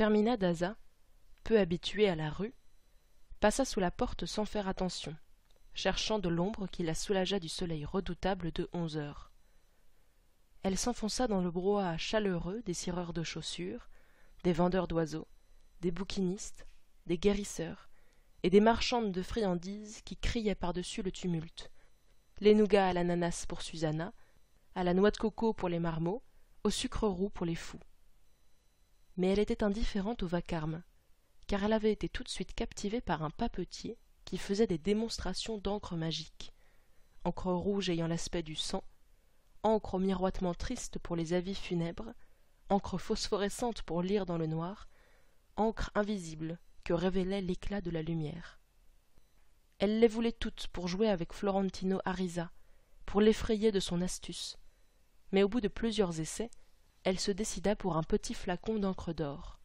fermina daza peu habituée à la rue passa sous la porte sans faire attention cherchant de l'ombre qui la soulageât du soleil redoutable de onze heures elle s'enfonça dans le brouhaha chaleureux des cireurs de chaussures des vendeurs d'oiseaux des bouquinistes des guérisseurs et des marchandes de friandises qui criaient par-dessus le tumulte les nougats à l'ananas pour Susanna, à la noix de coco pour les marmots, au sucre roux pour les fous. Mais elle était indifférente au vacarme, car elle avait été tout de suite captivée par un papetier qui faisait des démonstrations d'encre magique, encre rouge ayant l'aspect du sang, encre miroitement triste pour les avis funèbres, encre phosphorescente pour lire dans le noir, encre invisible que révélait l'éclat de la lumière. Elle les voulait toutes pour jouer avec florentino arisa pour l'effrayer de son astuce. Mais au bout de plusieurs essais elle se décida pour un petit flacon d'encre d'or.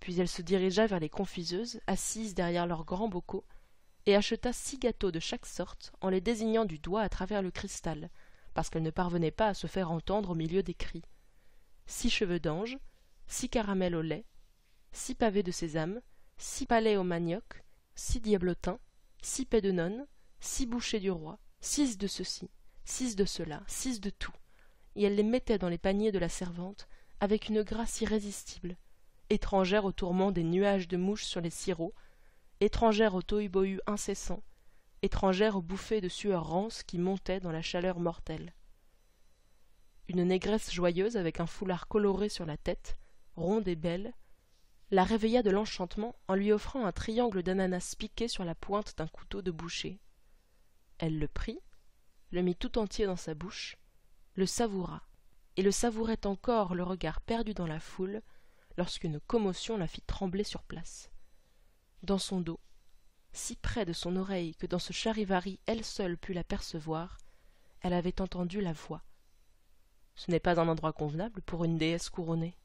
Puis elle se dirigea vers les confiseuses assises derrière leurs grands bocaux et acheta six gâteaux de chaque sorte en les désignant du doigt à travers le cristal parce qu'elle ne parvenait pas à se faire entendre au milieu des cris. Six cheveux d'ange six caramels au lait six pavés de sésame six palais au manioc six diablotins six paix de nonne six bouchées du roi six de ceci six de cela six de tout et elle les mettait dans les paniers de la servante avec une grâce irrésistible. Étrangère au tourment des nuages de mouches sur les sirops étrangère au tohu-bohu incessant étrangère aux bouffées de sueur rance qui montaient dans la chaleur mortelle. Une négresse joyeuse avec un foulard coloré sur la tête ronde et belle la réveilla de l'enchantement en lui offrant un triangle d'ananas piqué sur la pointe d'un couteau de boucher. Elle le prit le mit tout entier dans sa bouche le savoura. Et le savourait encore le regard perdu dans la foule lorsqu'une commotion la fit trembler sur place. Dans son dos si près de son oreille que dans ce charivari elle seule put l'apercevoir elle avait entendu la voix. Ce n'est pas un endroit convenable pour une déesse couronnée